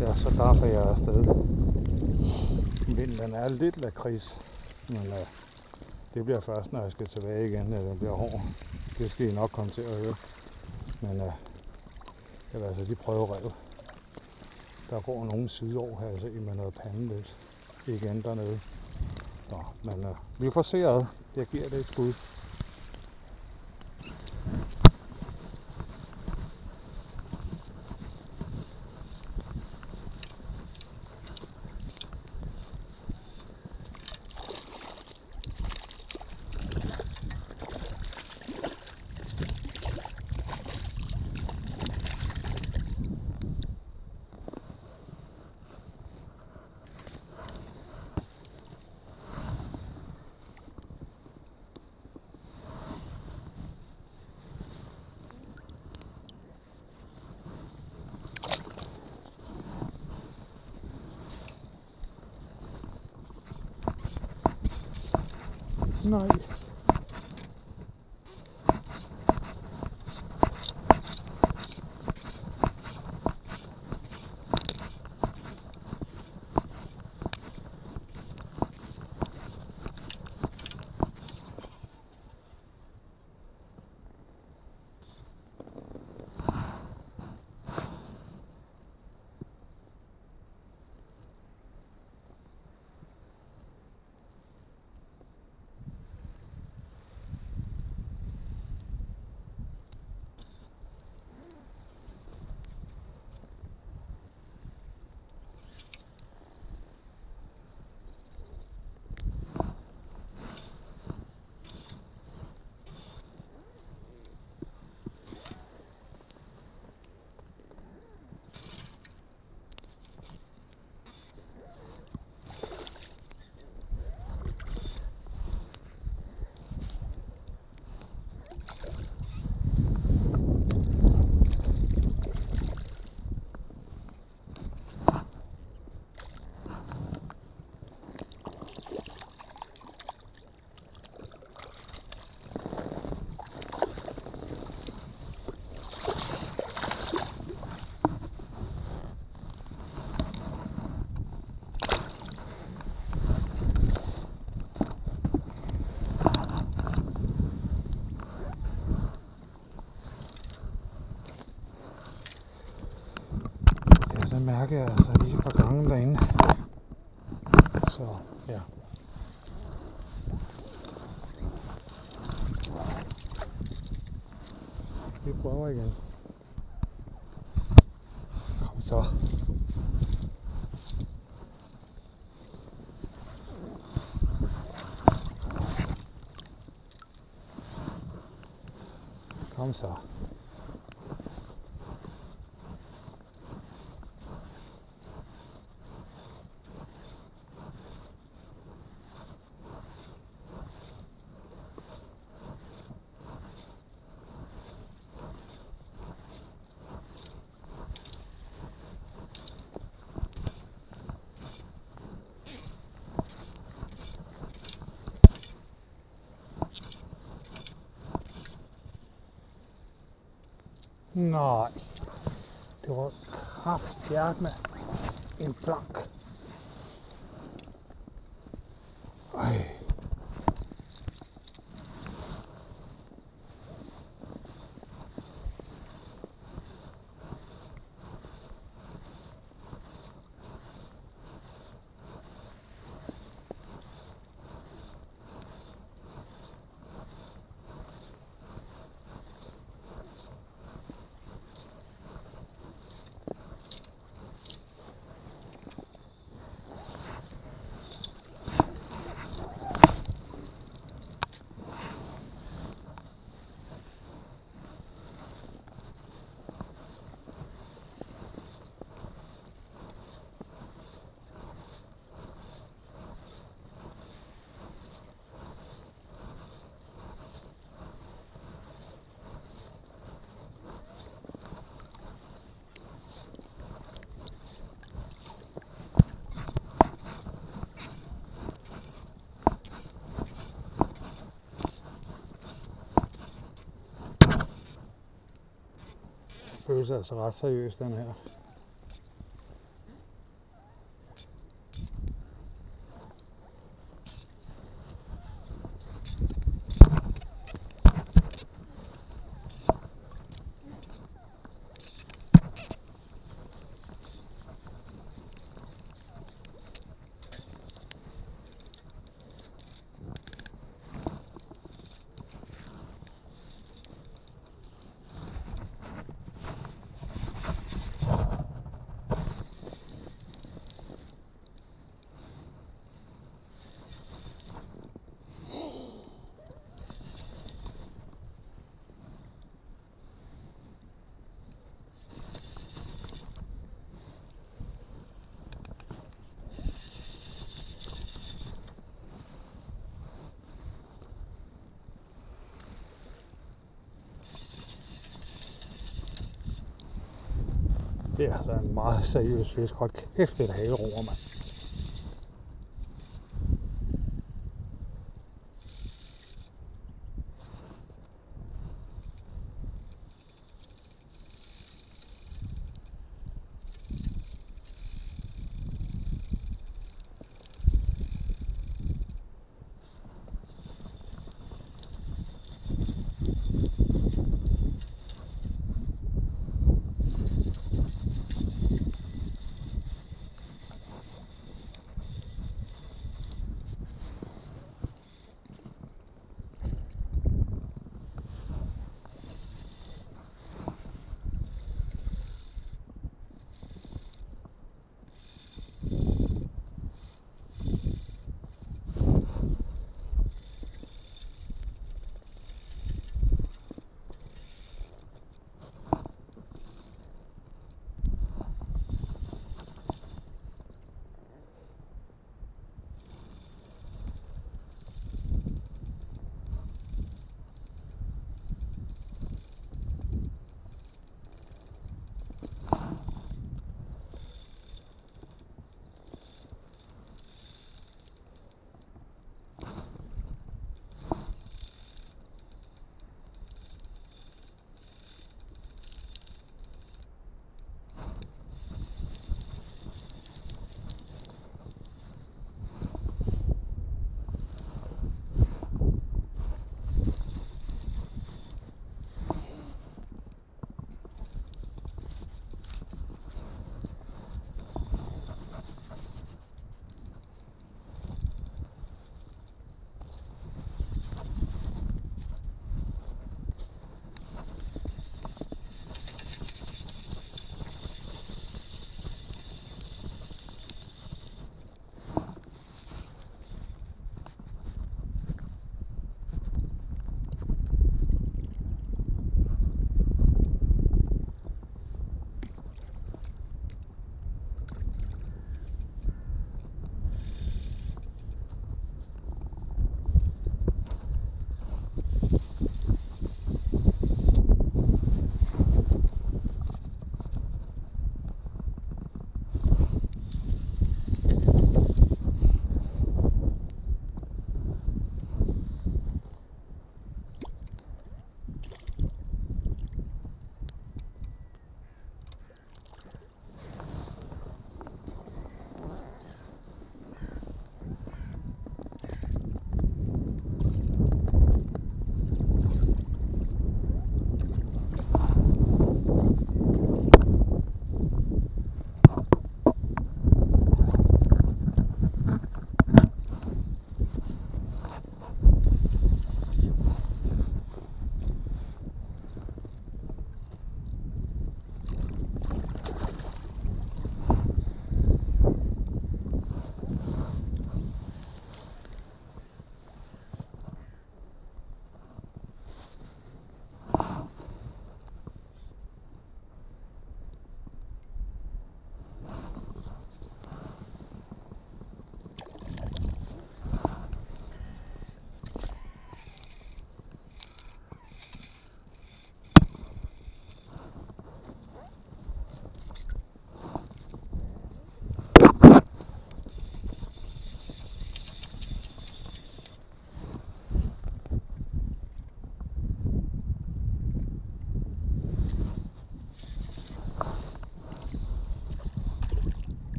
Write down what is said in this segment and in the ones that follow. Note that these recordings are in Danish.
Ja, så derfor jeg er afsted. Vinden er lidt lakrids, men uh, det bliver først, når jeg skal tilbage igen, at den bliver hård. Det skal I nok komme til at høre. Men uh, jeg vil altså lige prøve rev. Der går nogen sydover her, se med noget pandeløs. Igen dernede. Nå, men uh, vi får se ad. Jeg giver det et skud. Nej. Ja, så mærker jeg altså lige et par gange derinde. Så ja. Vi prøver igen. Kom så. Kom så. Nej. Det var kraftstjert med en plank. Ej. føles altså ret seriøst, den her. Det er altså en meget seriøs fisk. Hold kæft, det er et haveroer, mand.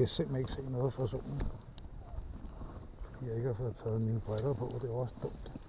Kan simpelthen ikke se noget fra solen. Fordi jeg ikke har fået taget mine briller på, det er også dumt.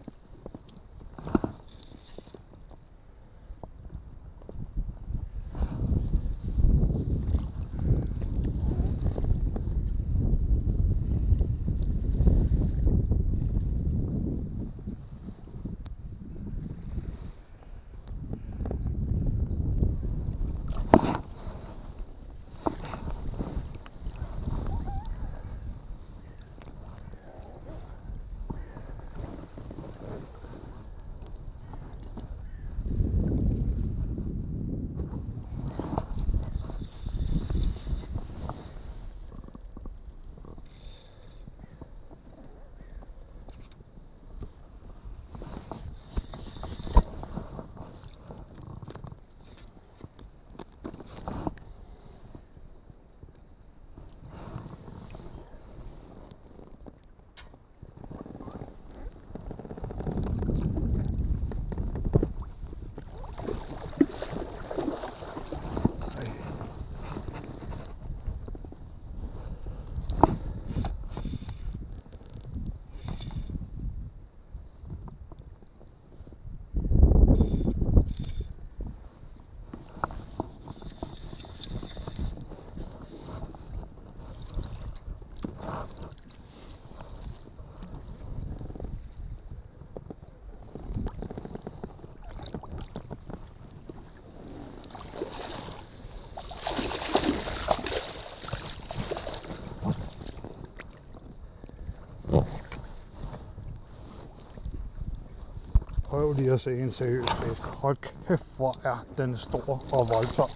Lige at se en seriøs fisk. Hold kæft, hvor er den stor og voldsom.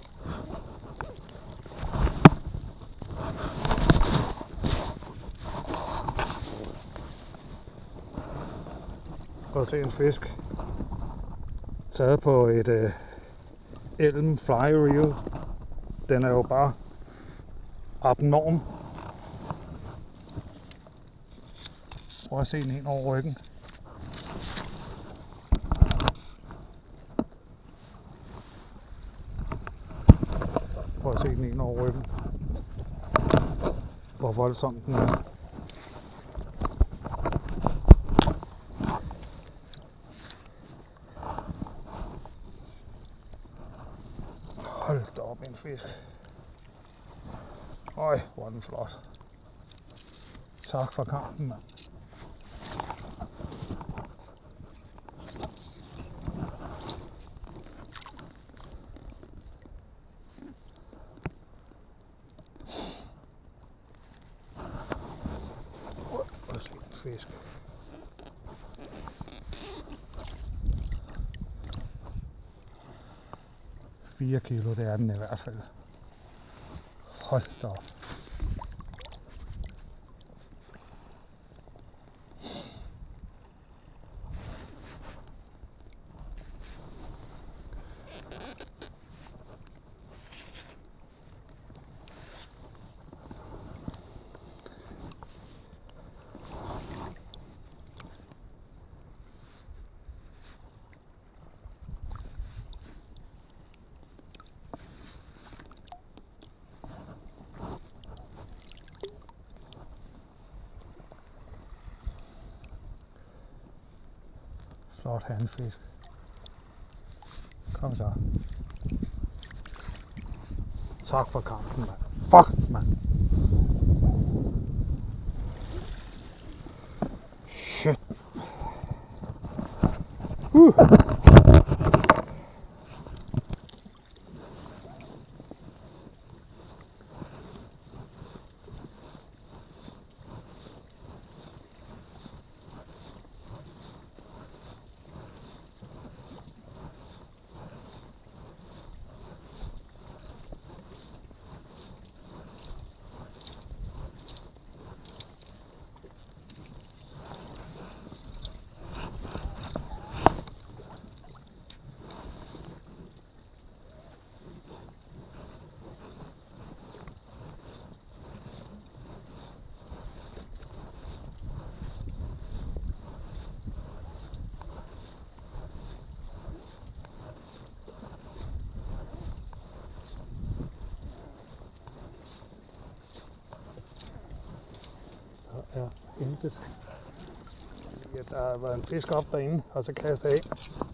Prøv at se en fisk. Taget på et øh, Elm Fly Reel. Den er jo bare abnorm. Prøv at se den ind over ryggen. Prøv at se den ind over ryggen. Hvor voldsom den er. Hold da op en fisk. Øj, hvor er den flot. Tak for kampen, mand. Prøv at se en fisk. Fire kilo, det er den i hvert fald. Hold da op. Flot handfisk. Kom så. Tak for kampen, mand. Fuck, mand. Shit. Uh. Intet. Der har været en fisk op derinde, og så kaster jeg ind.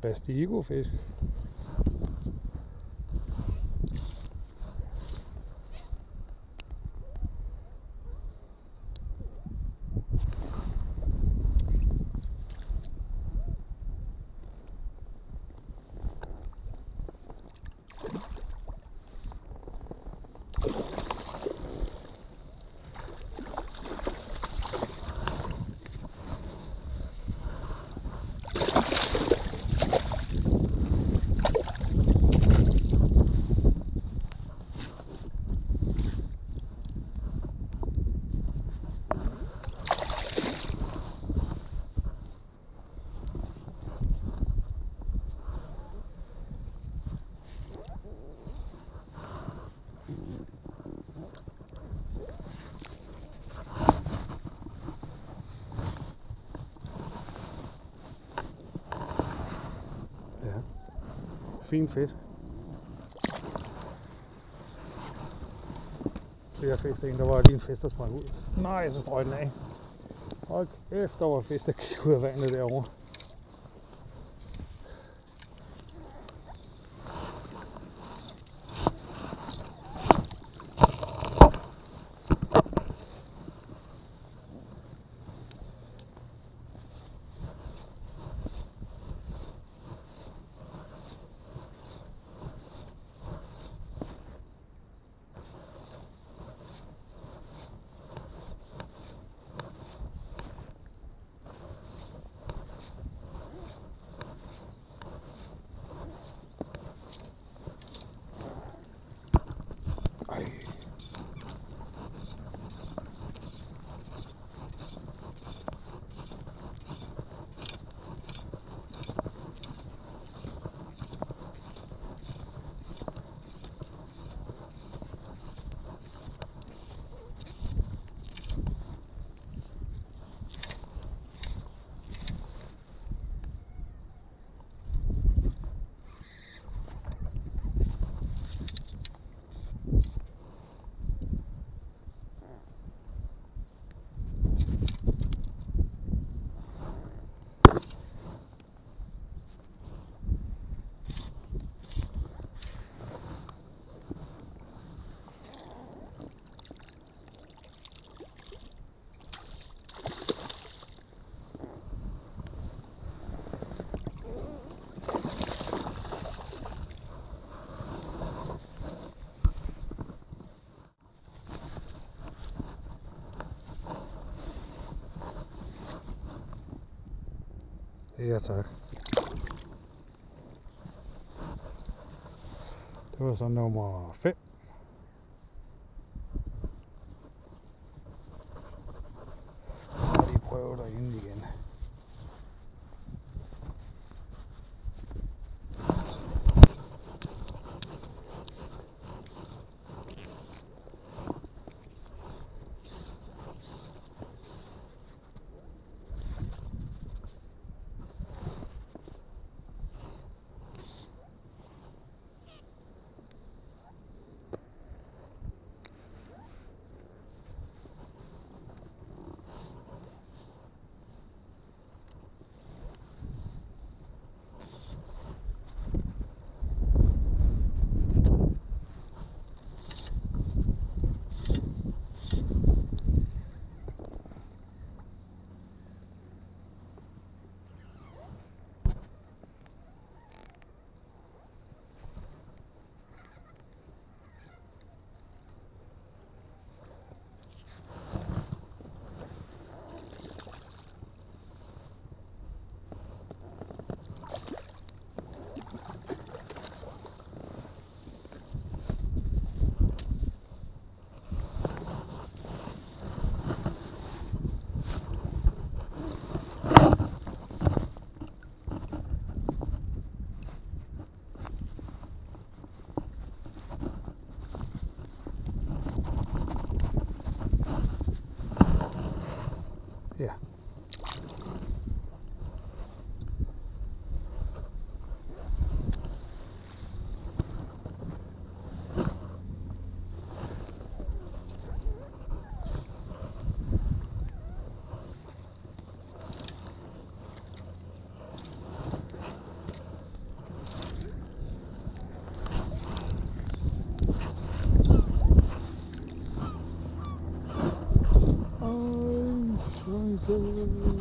Spastigo-fisk. Ja. Fin fisk. Flere fisk en, der var lige en fisk, der sprang ud. Nej, så strøg den af. Hold kæft, der var fisk, der gik ud af vandet derovre. Ja, tak. Det var så nummer 5. Bye.